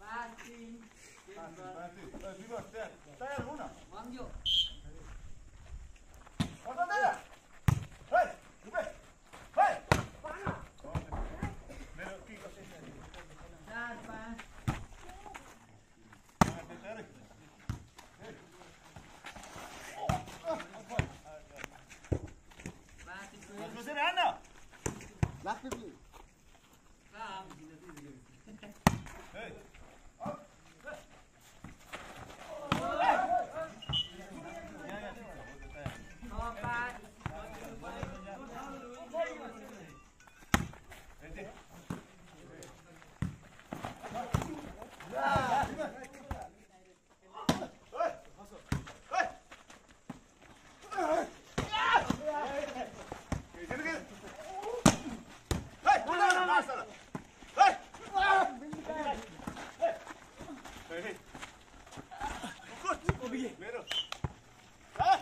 Ah, sí. Ah, sí, ah, sí. Ah, sí, ah, sí. After me. Sağ ol.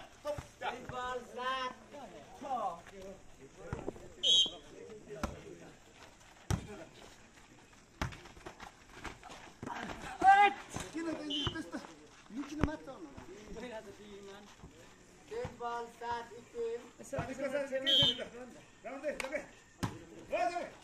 Sağ ol. Sağ ol.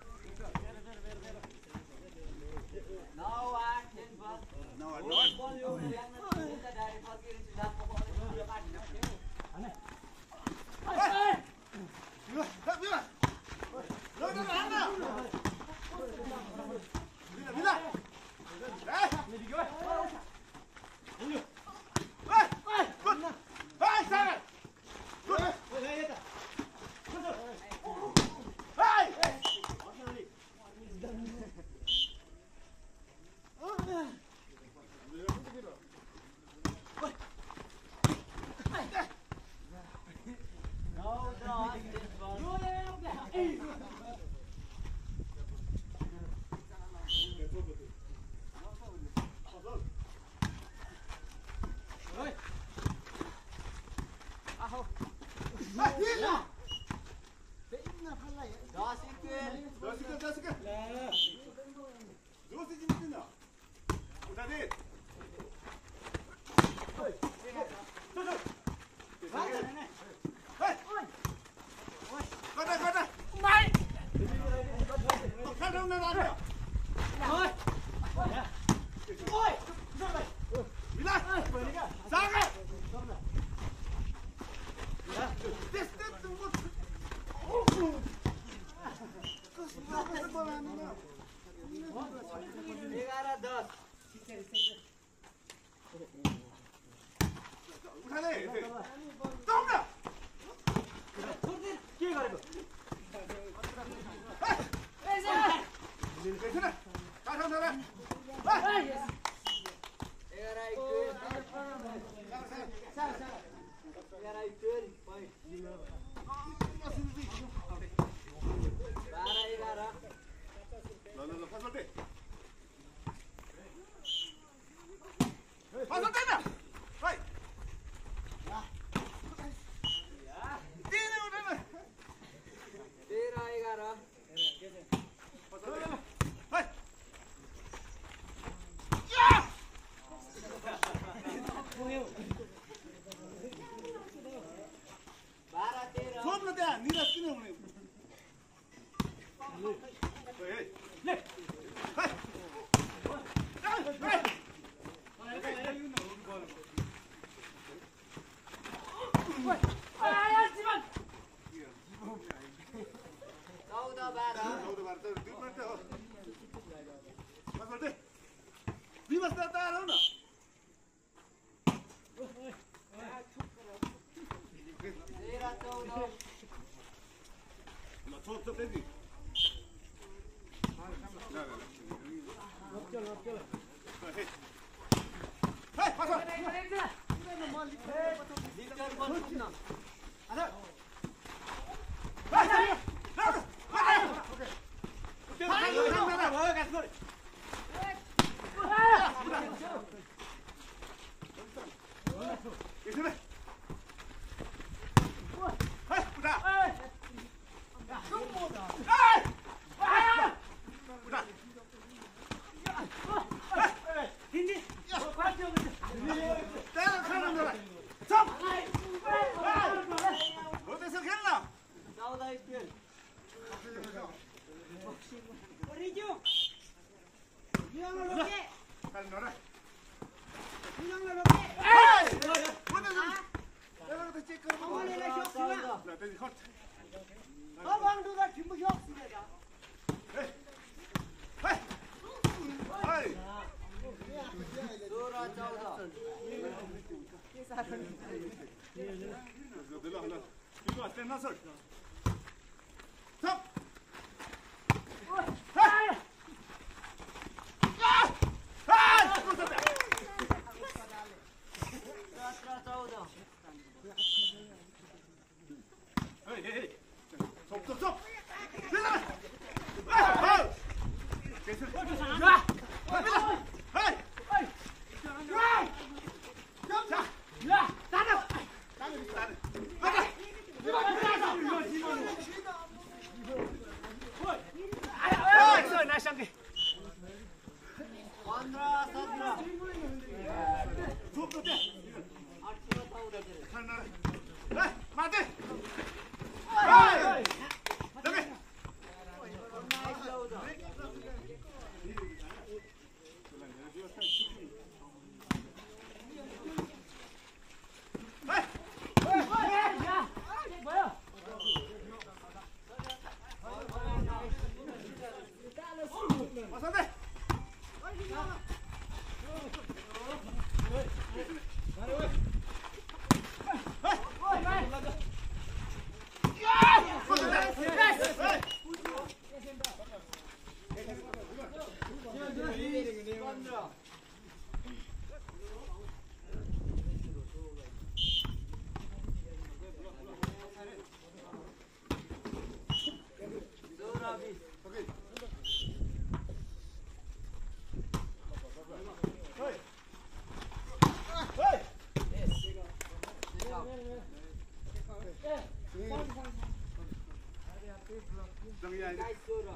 Hazır değil mi? त्यहाँ निराश किन हुने दुई minute हो बिमस्ता त न Hai, hai, hai. एक्काइस सोह्र